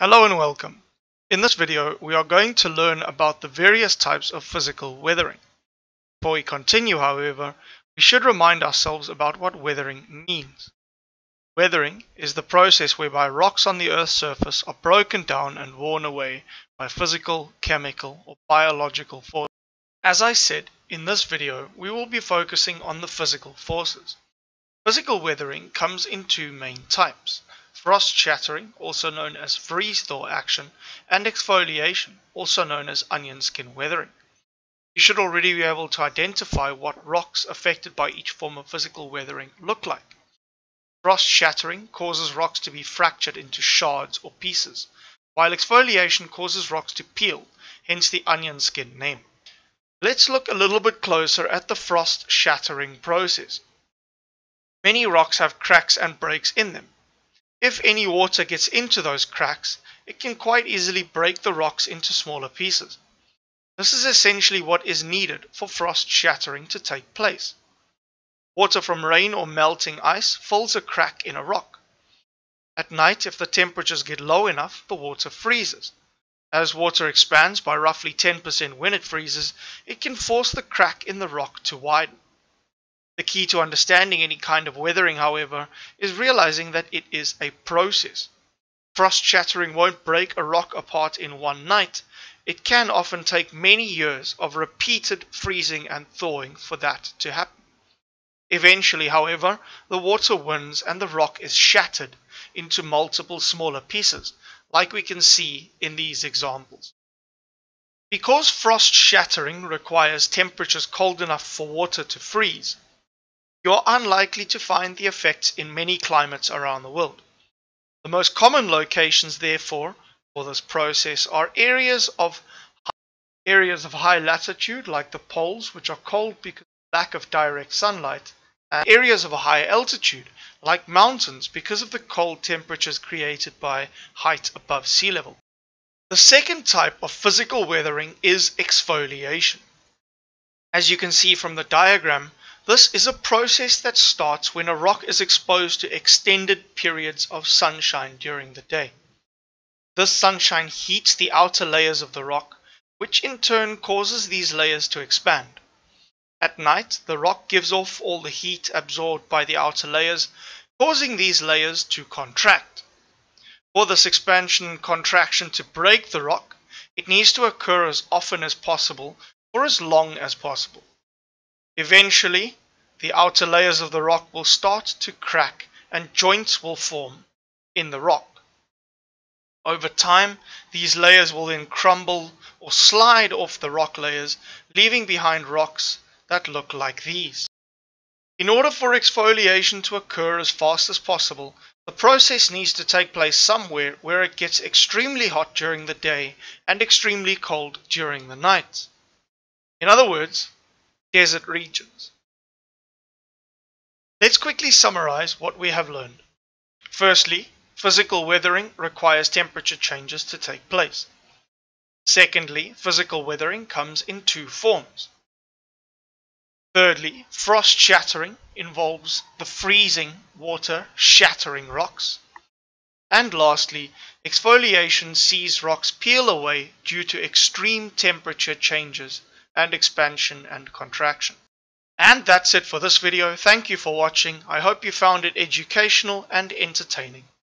Hello and welcome. In this video we are going to learn about the various types of physical weathering. Before we continue however, we should remind ourselves about what weathering means. Weathering is the process whereby rocks on the Earth's surface are broken down and worn away by physical, chemical or biological forces. As I said, in this video we will be focusing on the physical forces. Physical weathering comes in two main types frost shattering, also known as freeze-thaw action, and exfoliation, also known as onion skin weathering. You should already be able to identify what rocks affected by each form of physical weathering look like. Frost shattering causes rocks to be fractured into shards or pieces, while exfoliation causes rocks to peel, hence the onion skin name. Let's look a little bit closer at the frost shattering process. Many rocks have cracks and breaks in them. If any water gets into those cracks, it can quite easily break the rocks into smaller pieces. This is essentially what is needed for frost shattering to take place. Water from rain or melting ice fills a crack in a rock. At night, if the temperatures get low enough, the water freezes. As water expands by roughly 10% when it freezes, it can force the crack in the rock to widen. The key to understanding any kind of weathering, however, is realizing that it is a process. Frost shattering won't break a rock apart in one night. It can often take many years of repeated freezing and thawing for that to happen. Eventually, however, the water wins and the rock is shattered into multiple smaller pieces, like we can see in these examples. Because frost shattering requires temperatures cold enough for water to freeze, you are unlikely to find the effects in many climates around the world. The most common locations, therefore, for this process are areas of areas of high latitude like the poles which are cold because of lack of direct sunlight and areas of a high altitude like mountains because of the cold temperatures created by height above sea level. The second type of physical weathering is exfoliation. As you can see from the diagram, this is a process that starts when a rock is exposed to extended periods of sunshine during the day. This sunshine heats the outer layers of the rock, which in turn causes these layers to expand. At night, the rock gives off all the heat absorbed by the outer layers, causing these layers to contract. For this expansion and contraction to break the rock, it needs to occur as often as possible for as long as possible. Eventually, the outer layers of the rock will start to crack and joints will form in the rock. Over time, these layers will then crumble or slide off the rock layers, leaving behind rocks that look like these. In order for exfoliation to occur as fast as possible, the process needs to take place somewhere where it gets extremely hot during the day and extremely cold during the night. In other words, desert regions. Let's quickly summarize what we have learned. Firstly, physical weathering requires temperature changes to take place. Secondly, physical weathering comes in two forms. Thirdly, frost shattering involves the freezing water shattering rocks. And lastly, exfoliation sees rocks peel away due to extreme temperature changes and expansion and contraction. And that's it for this video. Thank you for watching. I hope you found it educational and entertaining.